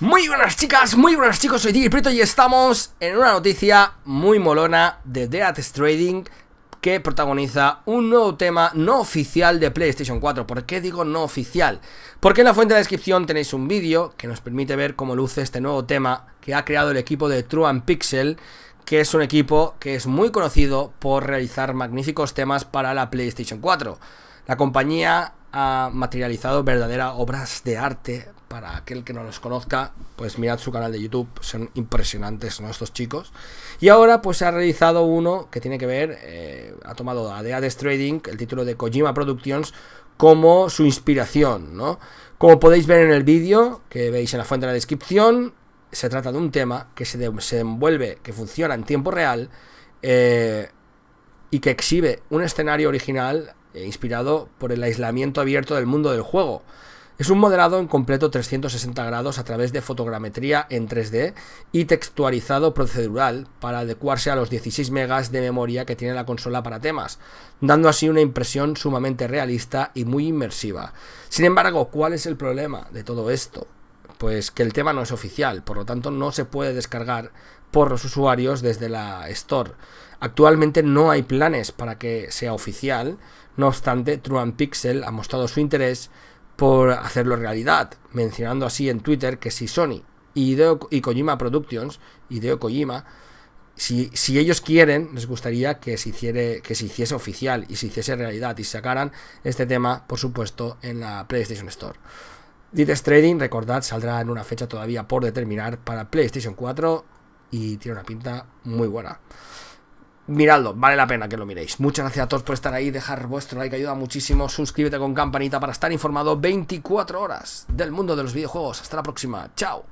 Muy buenas chicas, muy buenas chicos, soy Digi Prieto y estamos en una noticia muy molona de Death Trading que protagoniza un nuevo tema no oficial de PlayStation 4. ¿Por qué digo no oficial? Porque en la fuente de descripción tenéis un vídeo que nos permite ver cómo luce este nuevo tema que ha creado el equipo de True and Pixel, que es un equipo que es muy conocido por realizar magníficos temas para la PlayStation 4. La compañía ha materializado verdaderas obras de arte. Para aquel que no los conozca, pues mirad su canal de YouTube, son impresionantes ¿no? estos chicos. Y ahora pues se ha realizado uno que tiene que ver, eh, ha tomado a The Trading, el título de Kojima Productions, como su inspiración, ¿no? Como podéis ver en el vídeo, que veis en la fuente de la descripción, se trata de un tema que se, se envuelve, que funciona en tiempo real eh, y que exhibe un escenario original eh, inspirado por el aislamiento abierto del mundo del juego. Es un modelado en completo 360 grados a través de fotogrametría en 3D y textualizado procedural para adecuarse a los 16 megas de memoria que tiene la consola para temas, dando así una impresión sumamente realista y muy inmersiva. Sin embargo, ¿cuál es el problema de todo esto? Pues que el tema no es oficial, por lo tanto no se puede descargar por los usuarios desde la Store. Actualmente no hay planes para que sea oficial, no obstante, True Pixel ha mostrado su interés por hacerlo realidad, mencionando así en Twitter que si Sony y, Hideo, y Kojima Productions, Hideo Kojima, si, si, ellos quieren, les gustaría que se, hiciera, que se hiciese oficial y se hiciese realidad y sacaran este tema, por supuesto, en la PlayStation Store. Dites Trading, recordad, saldrá en una fecha todavía por determinar para PlayStation 4 y tiene una pinta muy buena miradlo, vale la pena que lo miréis. Muchas gracias a todos por estar ahí, dejar vuestro like, ayuda muchísimo. Suscríbete con campanita para estar informado 24 horas del mundo de los videojuegos. Hasta la próxima, chao.